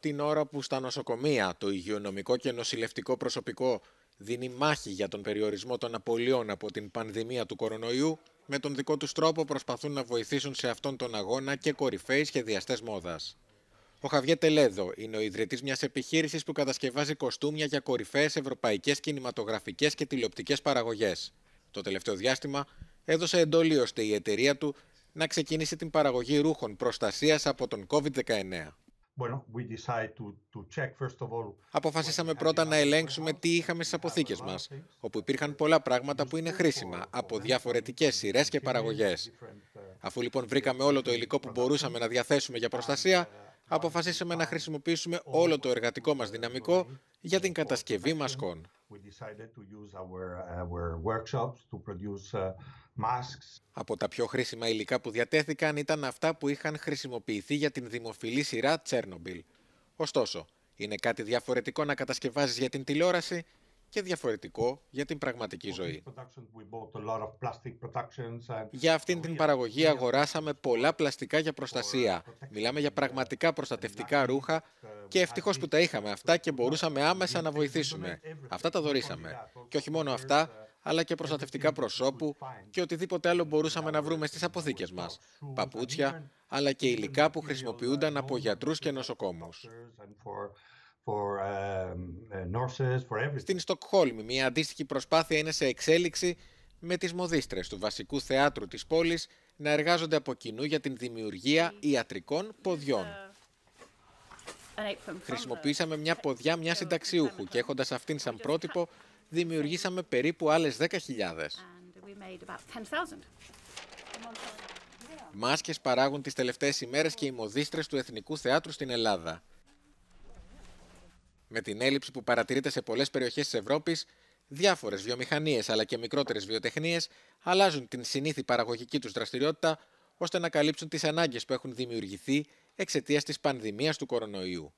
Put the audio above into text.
Την ώρα που στα νοσοκομεία το υγειονομικό και νοσηλευτικό προσωπικό δίνει μάχη για τον περιορισμό των απολειών από την πανδημία του κορονοϊού, με τον δικό τους τρόπο προσπαθούν να βοηθήσουν σε αυτόν τον αγώνα και κορυφαίοι σχεδιαστές μόδας. Ο Χαβιέ Τελέδο είναι ο ιδρυτής μιας επιχείρησης που κατασκευάζει κοστούμια για κορυφαίες ευρωπαϊκές κινηματογραφικές και τηλεοπτικές παραγωγές. Το τελευταίο διάστημα έδωσε εντολή ώστε η εταιρεία του να ξεκινήσει την παραγωγή ρούχων προστασίας από τον COVID-19. Αποφασίσαμε πρώτα να ελέγξουμε τι είχαμε στις αποθήκες μας, όπου υπήρχαν πολλά πράγματα που είναι χρήσιμα από διαφορετικές σειρές και παραγωγές. Αφού λοιπόν βρήκαμε όλο το υλικό που μπορούσαμε να διαθέσουμε για προστασία, αποφασίσαμε να χρησιμοποιήσουμε όλο το εργατικό μας δυναμικό για την κατασκευή μασκών. Από τα πιο χρήσιμα υλικά που διατέθηκαν ήταν αυτά που είχαν χρησιμοποιηθεί για την δημοφιλή σειρά Τσέρνομπιλ. Ωστόσο, είναι κάτι διαφορετικό να κατασκευάζεις για την τηλεόραση και διαφορετικό για την πραγματική ζωή. Για αυτήν την παραγωγή αγοράσαμε πολλά πλαστικά για προστασία. Μιλάμε για πραγματικά προστατευτικά ρούχα και ευτυχώς που τα είχαμε αυτά και μπορούσαμε άμεσα να βοηθήσουμε. Αυτά τα δωρήσαμε. Και όχι μόνο αυτά, αλλά και προστατευτικά προσώπου και οτιδήποτε άλλο μπορούσαμε να βρούμε στις αποθήκες μας. Παπούτσια, αλλά και υλικά που χρησιμοποιούνταν από γιατρούς και νοσοκόμους. Um, Στην Στοκχόλμη μια αντίστοιχη προσπάθεια είναι σε εξέλιξη με τις μοδίστρες του βασικού θεάτρου της πόλης να εργάζονται από κοινού για την δημιουργία ιατρικών ποδιών. Χρησιμοποίησαμε μια ποδιά μια συνταξιούχου και έχοντας αυτήν σαν πρότυπο δημιουργήσαμε περίπου άλλες 10.000. Μάσκες παράγουν τις τελευταίες ημέρες και οι μοδίστρες του Εθνικού Θεάτρου στην Ελλάδα. Με την έλλειψη που παρατηρείται σε πολλές περιοχές της Ευρώπης, διάφορες βιομηχανίες αλλά και μικρότερες βιοτεχνίες αλλάζουν την συνήθη παραγωγική τους δραστηριότητα ώστε να καλύψουν τις ανάγκες που έχουν δημιουργηθεί εξαιτίας της πανδημίας του κορονοϊού.